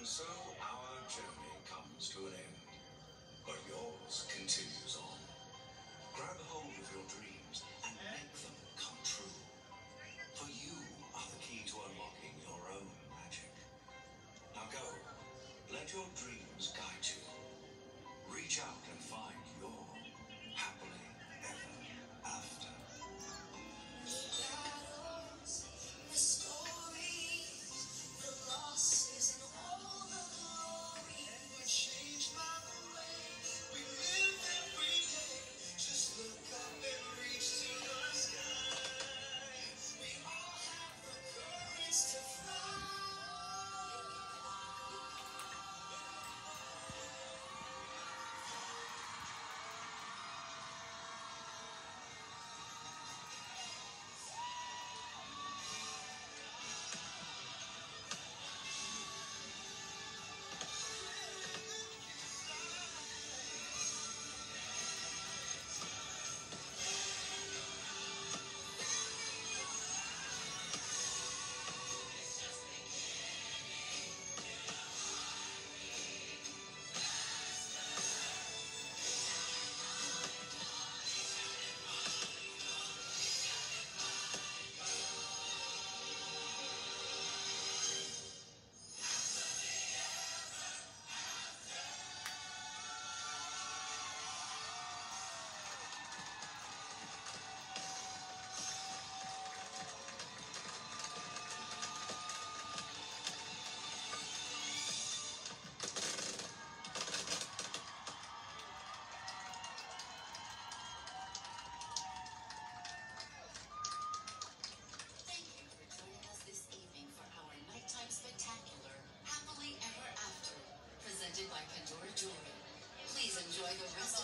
And so our journey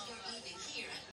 you're leaving here.